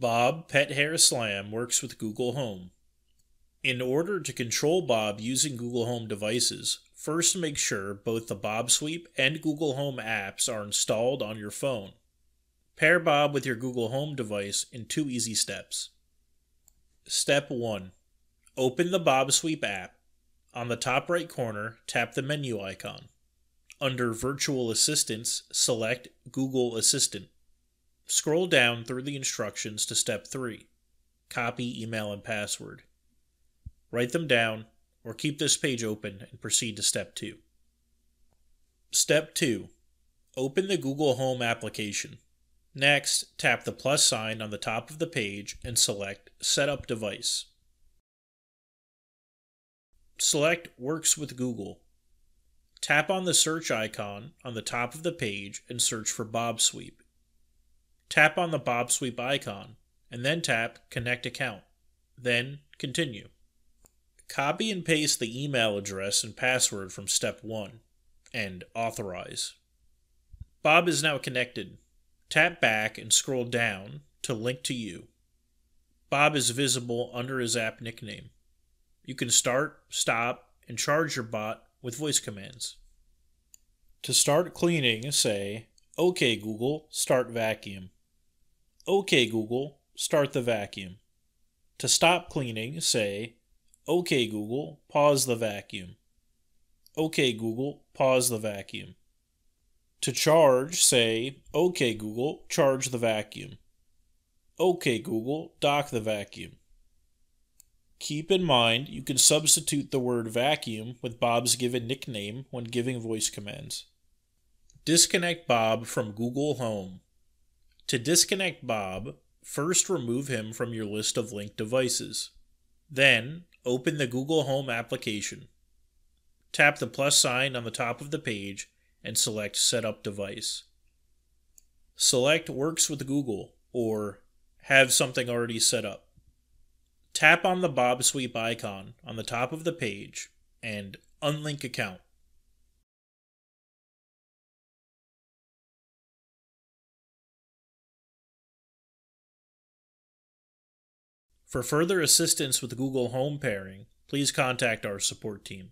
Bob PetHair SLAM works with Google Home. In order to control Bob using Google Home devices, first make sure both the bObsweep and Google Home apps are installed on your phone. Pair Bob with your Google Home device in two easy steps. Step 1 Open the bObsweep app. On the top right corner, tap the menu icon. Under Virtual Assistants, select Google Assistant. Scroll down through the instructions to step 3. Copy email and password. Write them down or keep this page open and proceed to step 2. Step 2. Open the Google Home application. Next, tap the plus sign on the top of the page and select Set up device. Select Works with Google. Tap on the search icon on the top of the page and search for bObsweep. Tap on the bObsweep icon, and then tap Connect Account. Then Continue. Copy and paste the email address and password from step 1 and authorize. Bob is now connected. Tap back and scroll down to link to you. Bob is visible under his app nickname. You can start, stop, and charge your bot with voice commands. To start cleaning, say, OK Google, start vacuum. OK Google, start the vacuum. To stop cleaning, say, OK Google, pause the vacuum. OK Google, pause the vacuum. To charge, say, OK Google, charge the vacuum. OK Google, dock the vacuum. Keep in mind you can substitute the word vacuum with Bob's given nickname when giving voice commands. Disconnect Bob from Google Home. To disconnect Bob, first remove him from your list of linked devices. Then, open the Google Home application. Tap the plus sign on the top of the page and select Set Up Device. Select Works with Google or Have something already set up. Tap on the bObsweep icon on the top of the page and Unlink Account. For further assistance with Google Home pairing, please contact our support team.